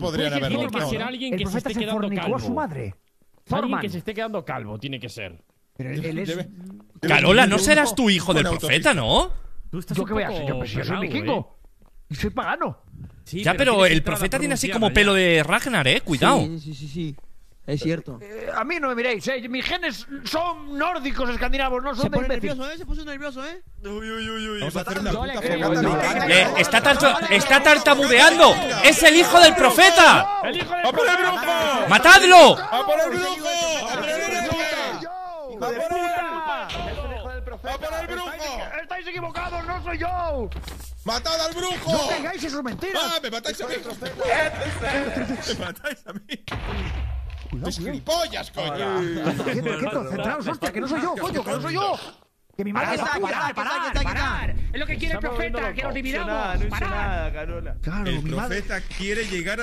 podrían haberlo Tiene que ser ¿no? alguien que se esté quedando calvo. a su madre. Alguien que se esté quedando calvo, tiene que ser. Pero él, es. Carola, no serás tu hijo del profeta, ¿no? Tú estás Yo que voy a ser, yo, pues, yo soy vikingo. ¿eh? Y soy pagano. Sí, Ya, pero el profeta tiene así como pelo de Ragnar, eh. Cuidado. Sí, sí, sí, sí. Es cierto. Eh, a mí no me miréis, ¿eh? Mis genes son nórdicos escandinavos, no Se son de pone imbéciles. nervioso, ¿eh? Se puso nervioso, ¿eh? Vamos a hacer una puta creo. Eh, está, tarta- está tartamudeando. ¡Es el hijo del profeta! ¡El hijo del ¡A por el brujo! ¡Matadlo! ¡A por el brujo! ¡A por el brujo! ¡Yo! ¡A por el puta! ¡A por el brujo! ¡Estáis equivocados! ¡No soy yo! ¡Matad al brujo! ¡No en sus mentiras! ¡Ah, me matáis a mí! ¡Me matáis a mí! ¡Sois gilipollas, coño! Quieto, centraos, hostia, que no soy yo, coño, que no soy yo. Que mi madre Aquí está, está aquí está, pura. aquí está, aquí está, aquí está. Es lo que quiere el profeta, que nos dividamos. Carola. Claro, El mi madre. profeta quiere llegar